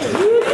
Yeah.